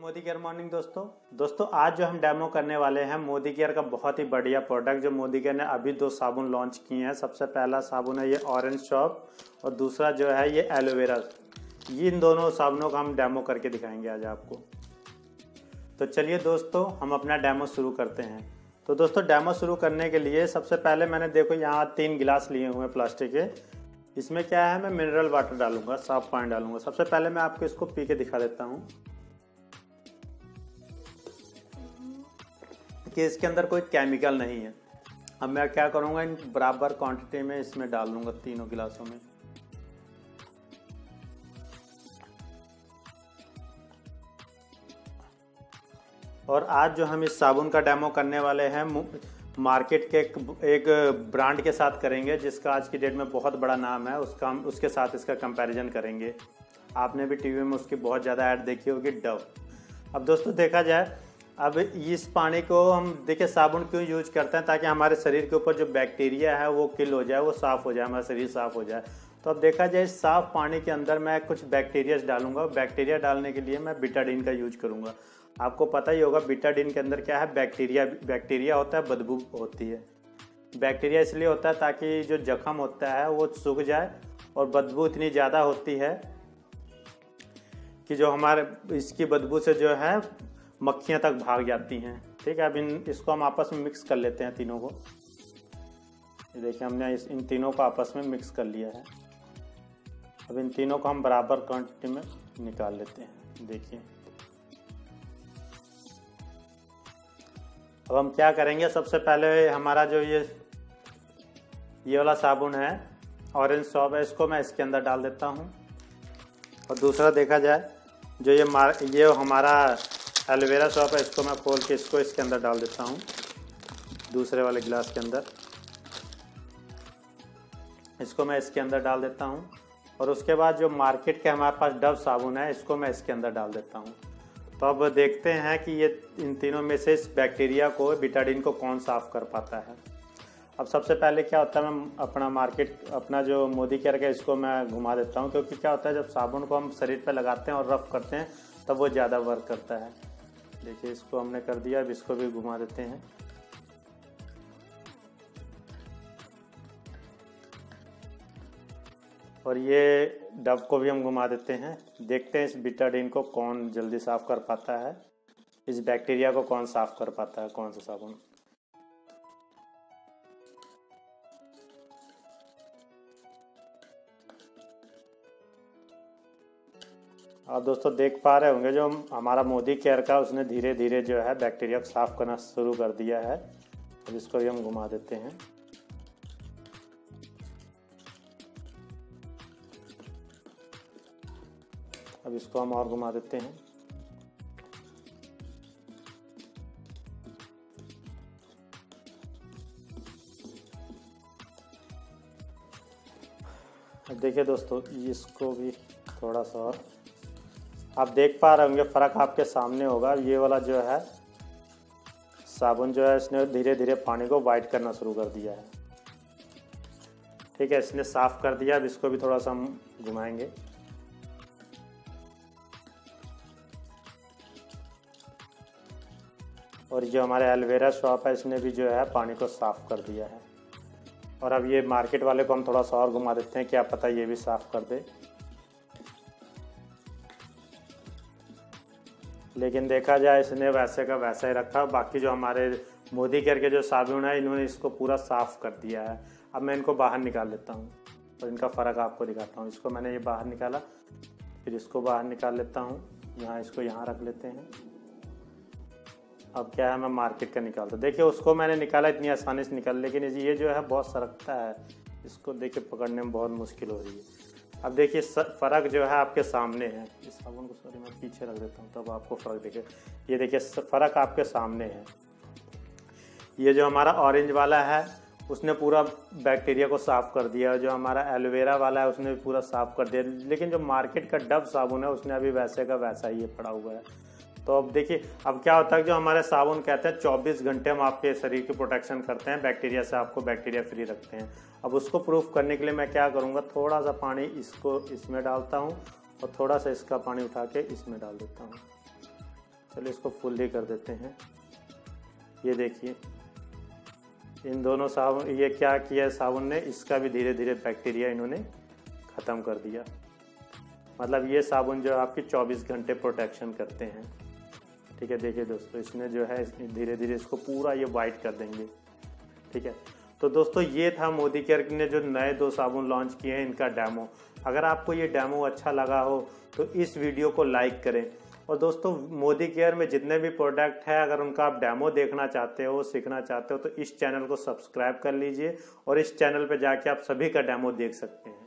Modi care morning दोस्तों। दोस्तों, आज जो हम डेमो करने वाले हैं, मोदी केयर का बहुत ही बढ़िया प्रोडक्ट जो मोदी केयर ने अभी दो साबुन लॉन्च किए हैं। सबसे पहला साबुन है ये ऑरेंज शॉप और दूसरा जो है ये एलोवेरा ये इन दोनों साबुनों का हम डेमो करके दिखाएँगे आज आपको। तो चलिए दोस्तों, हम अपना डेमो शुरू करते हैं। तो दोस्तों, डेमो शुरू करने के लिए सबसे पहले मैंने देखो यहाँ तीन गिलास लिए हुए हैं प्लास्टिक के। इसमें क्या है, मैं मिनरल वाटर डालूँगा साफ़ पानी डालूँगा। सबसे पहले मैं आपको इसको पी के दिखा देता हूँ। कि इसके अंदर कोई केमिकल नहीं है। अब मैं क्या करूँगा, इन बराबर क्वांटिटी में इसमें डाल दूँगा तीनों गिलासों में। और आज जो हम इस साबुन का डेमो करने वाले हैं मार्केट के एक ब्रांड के साथ करेंगे, जिसका आज की डेट में बहुत बड़ा नाम है। उसका हम, उसके साथ इसका कंपैरिजन करेंगे। आपने भी टीवी में उसकी बहुत ज़्यादा ऐड देखी होगी डव अब दोस्तों, देखा जाए अब इस पानी को हम, देखिए, साबुन क्यों यूज़ करते हैं ताकि हमारे शरीर के ऊपर जो बैक्टीरिया है वो किल हो जाए, वो साफ़ हो जाए, हमारा शरीर साफ़ हो जाए। तो अब देखा जाए साफ़ पानी के अंदर मैं कुछ बैक्टीरिया डालूँगा। बैक्टीरिया डालने के लिए मैं बिटाडीन का यूज़ करूँगा। आपको पता ही होगा, बिटाडीन के अंदर क्या है? बैक्टीरिया बैक्टीरिया होता है, बदबू होती है। बैक्टीरिया इसलिए होता है ताकि जो जख्म होता है वो सूख जाए और बदबू इतनी ज़्यादा होती है कि जो हमारे, इसकी बदबू से जो है मक्खियाँ तक भाग जाती हैं। ठीक है, अब इन, इसको हम आपस में मिक्स कर लेते हैं तीनों को। देखिए, हमने इस, इन तीनों को आपस में मिक्स कर लिया है। अब इन तीनों को हम बराबर क्वांटिटी में निकाल लेते हैं। देखिए। अब हम क्या करेंगे? सबसे पहले हमारा जो ये ये वाला साबुन है ऑरेंज सॉप है, इसको मैं इसके अंदर डाल देता हूँ। और दूसरा देखा जाए, जो ये मार, ये हमारा एलोवेरा सॉप है, इसको मैं खोल के इसको इसके अंदर डाल देता हूँ, दूसरे वाले गिलास के अंदर। इसको मैं इसके अंदर डाल देता हूँ, और उसके बाद जो मार्केट के हमारे पास डव साबुन है, इसको मैं इसके अंदर डाल देता हूँ। तो अब देखते हैं कि ये इन तीनों में से इस बैक्टीरिया को, बिटाडिन को कौन साफ़ कर पाता है। अब सबसे पहले क्या होता है, मैं अपना मार्केट, अपना जो मोदी केयर का इसको मैं घुमा देता हूँ, क्योंकि क्या होता है, जब साबुन को हम शरीर पर लगाते हैं और रफ करते हैं, तब वो ज़्यादा वर्क करता है। देखिए, इसको हमने कर दिया, अब इसको भी घुमा देते हैं। और ये डब को भी हम घुमा देते हैं। देखते हैं इस बिटाडिन को कौन जल्दी साफ़ कर पाता है, इस बैक्टीरिया को कौन साफ़ कर पाता है, कौन सा साबुन। आप दोस्तों देख पा रहे होंगे जो हमारा मोदी केयर का उसने धीरे धीरे जो है बैक्टीरिया को साफ़ करना शुरू कर दिया है। अब इसको भी हम घुमा देते हैं। अब इसको हम और घुमा देते हैं। अब देखिए दोस्तों, इसको भी थोड़ा सा और आप देख पा रहे होंगे, फ़र्क आपके सामने होगा। ये वाला जो है, साबुन जो है, इसने धीरे धीरे पानी को वाइट करना शुरू कर दिया है। ठीक है, इसने साफ़ कर दिया। अब इसको भी थोड़ा सा हम घुमाएँगे। और जो हमारे एलोवेरा शॉप है, इसने भी जो है, पानी को साफ़ कर दिया है। और अब ये मार्केट वाले को हम थोड़ा सा और घुमा देते हैं क्या पता ये भी साफ़ कर दे। लेकिन देखा जाए इसने वैसे का वैसा ही रखा। बाकी जो हमारे मोदी केयर के जो साबुन है, इन्होंने इसको पूरा साफ़ कर दिया है। अब मैं इनको बाहर निकाल लेता हूँ और इनका फ़र्क आपको दिखाता हूँ। इसको मैंने ये बाहर निकाला, फिर इसको बाहर निकाल लेता हूँ। यहाँ इसको यहाँ रख लेते हैं। अब क्या है, मैं मार्केट का निकालता हूँ। देखिए, उसको मैंने निकाला, इतनी आसानी से निकाल, लेकिन ये जो है, बहुत सरकता है। इसको देखिए, पकड़ने में बहुत मुश्किल हो रही है। अब देखिए फ़र्क जो है आपके सामने है। इस साबुन को सॉरी मैं पीछे रख देता हूँ, तब आपको फ़र्क देखे। ये देखिए फ़र्क आपके सामने है। ये जो हमारा ऑरेंज वाला है, उसने पूरा बैक्टीरिया को साफ़ कर दिया। जो हमारा एलोवेरा वाला है, उसने भी पूरा साफ़ कर दिया। लेकिन जो मार्केट का डब साबुन है, उसने अभी वैसे का वैसा ही पड़ा हुआ है। तो अब देखिए, अब क्या होता है जो हमारे साबुन कहते हैं 24 घंटे हम आपके शरीर की प्रोटेक्शन करते हैं बैक्टीरिया से आपको बैक्टीरिया फ्री रखते हैं। अब उसको प्रूफ करने के लिए मैं क्या करूँगा थोड़ा सा पानी इसको इसमें डालता हूँ और थोड़ा सा इसका पानी उठा के इसमें डाल देता हूँ। चलिए, इसको फुल ही कर देते हैं। ये देखिए, इन दोनों साबुन, ये क्या किया है साबुन ने, इसका भी धीरे धीरे बैक्टीरिया इन्होंने ख़त्म कर दिया। मतलब ये साबुन जो है आपकी 24 घंटे प्रोटेक्शन करते हैं। ठीक है, देखिए दोस्तों, इसने जो है धीरे धीरे इसको पूरा ये वाइट कर देंगे। ठीक है? तो दोस्तों, ये था मोदी केयर ने जो नए दो साबुन लॉन्च किए हैं इनका डैमो अगर आपको ये डैमो अच्छा लगा हो तो इस वीडियो को लाइक करें। और दोस्तों, मोदी केयर में जितने भी प्रोडक्ट है, अगर उनका आप डैमो देखना चाहते हो, सीखना चाहते हो तो इस चैनल को सब्सक्राइब कर लीजिए और इस चैनल पर जाके आप सभी का डैमो देख सकते हैं।